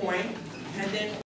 point, and then